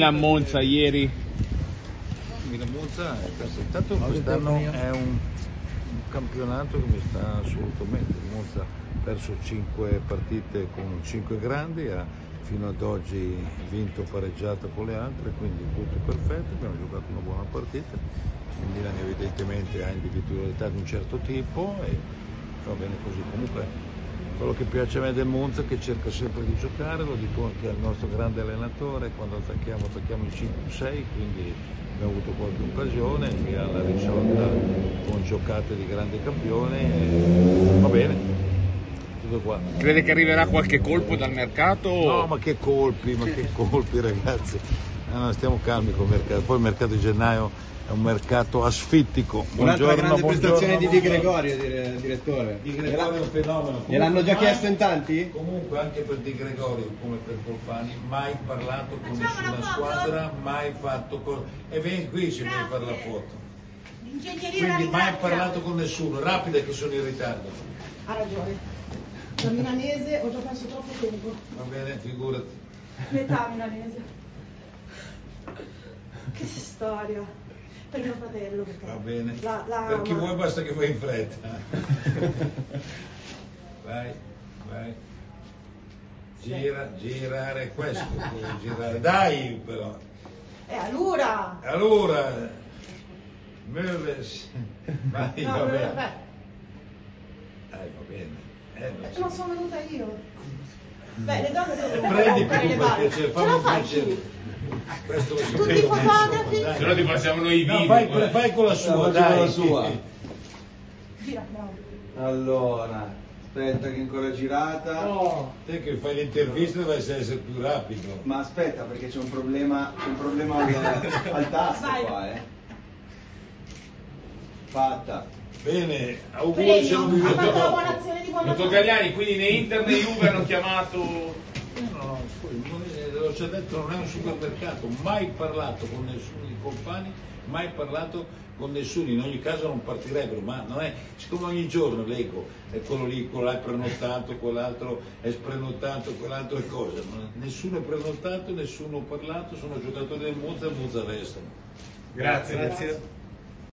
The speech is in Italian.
Milan Monza ieri. Milan Monza intanto quest'anno è un, un campionato che mi sta assolutamente. Il Monza ha perso 5 partite con 5 grandi, ha fino ad oggi vinto pareggiato con le altre, quindi tutto perfetto, abbiamo giocato una buona partita. Il Milan evidentemente ha individualità di un certo tipo e va bene così. Comunque quello che piace a me del Monza è che cerca sempre di giocare, lo dico anche al nostro grande allenatore, quando attacchiamo attacchiamo in 5-6, quindi abbiamo avuto qualche occasione, Milan l'ha risolta con giocate di grande campione, e va bene, tutto qua. Crede che arriverà qualche colpo dal mercato? No, ma che colpi, ma che colpi ragazzi, no, stiamo calmi col mercato, poi il mercato di gennaio è un mercato asfittico. Un'altra grande buongiorno, prestazione di Di buongiorno. Gregorio, dire- direttore. Di Gregorio è un fenomeno. Gliel'hanno già chiesto in tanti? Comunque anche per Di Gregorio come per Colfani, mai parlato con nessuna squadra, mai fatto con... E vieni qui se devi fare la foto. Quindi mai parlato con nessuno, rapida che sono in ritardo. Ha ragione. Da milanese ho già perso troppo tempo. Va bene, figurati. Metà milanese. Che storia. Per mio fratello. Perché Va bene. La, la Per chi vuoi basta che vai in fretta. vai, vai. Gira, girare questo, girare. Dai però. Eh, allora. Allora, Möves, vai, No, va bene. beh, Dai, va bene. Eh, non eh, non sono venuta io. Beh, le donne sono Prendi per tu le piacere, Ce la fai? Piacere. Questo lo Tutti i fotografi? Se no ti facciamo noi i No, video. fai, guarda. fai con la sua, facciamo dai. la sua. Gira. Allora, aspetta che ancora girata. Oh. Te che fai l'intervista dovresti essere più rapido. Ma aspetta perché c'è un problema, c'è un problema al, al tasto Vai. qua, eh. Fatta. Bene, auguri Ha fatto la buona azione di buona Dottor. Gagliani, quindi né Inter né Juve hanno chiamato... No, no, scusi, non detto, non è un supermercato, mai parlato con nessuno di compagni, mai parlato con nessuno, in ogni caso non partirebbero, ma non è, siccome ogni giorno leggo, è quello lì, quello là è prenotato, quell'altro è sprenotato, quell'altro è cosa, nessuno è prenotato, nessuno ha parlato, sono giocatori del Monza e Monza restano. Grazie.